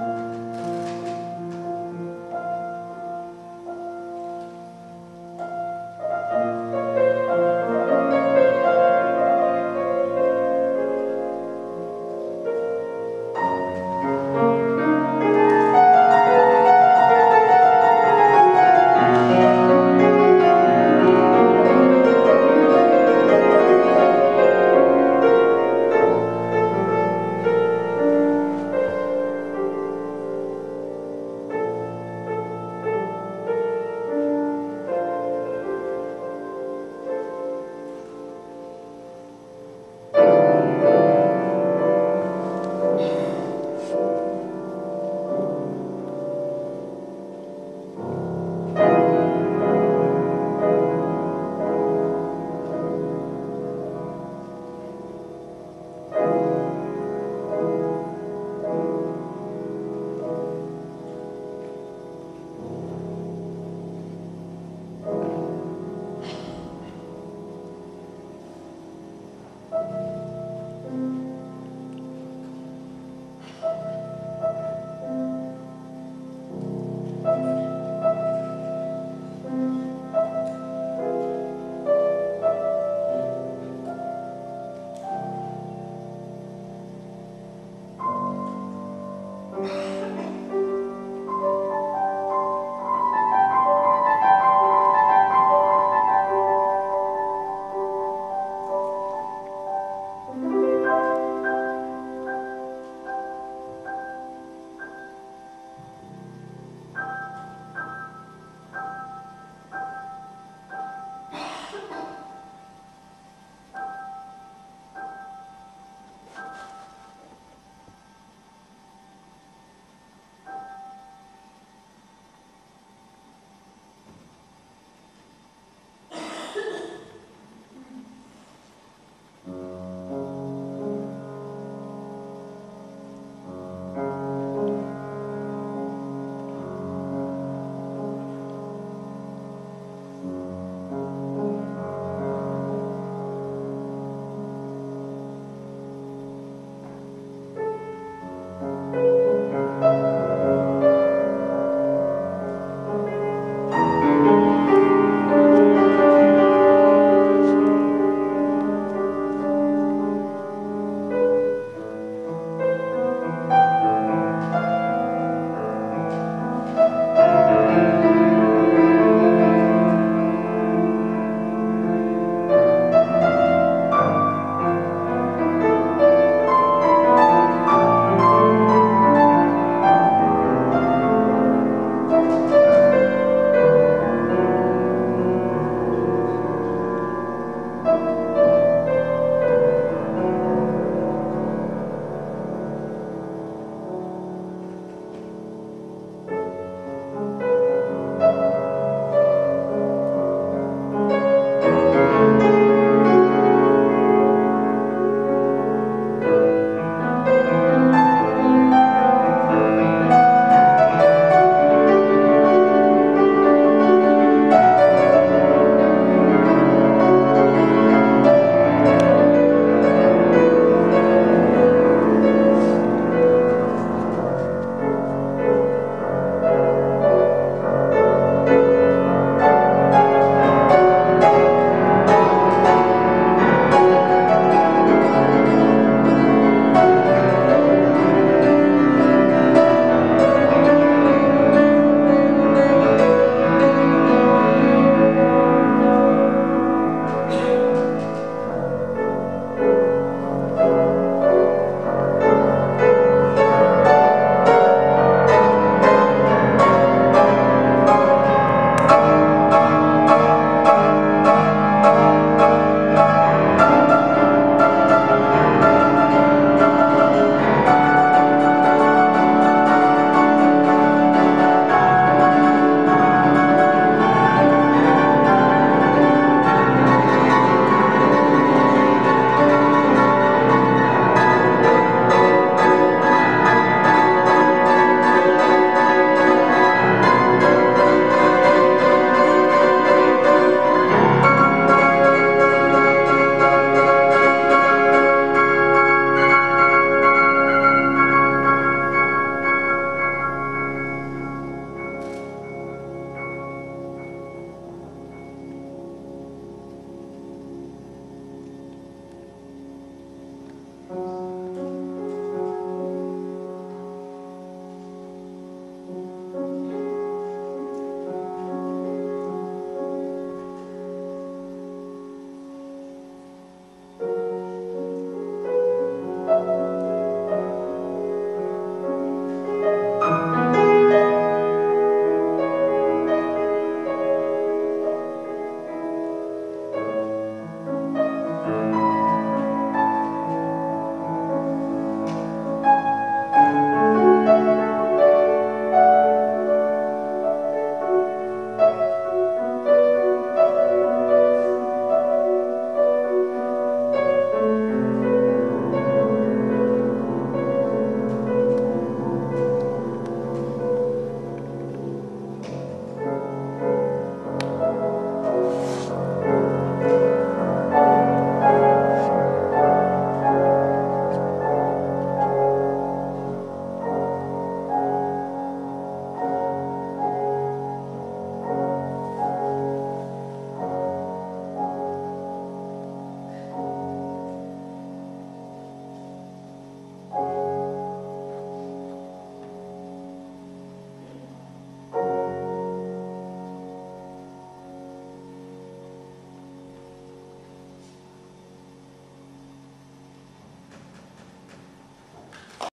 Thank Amen.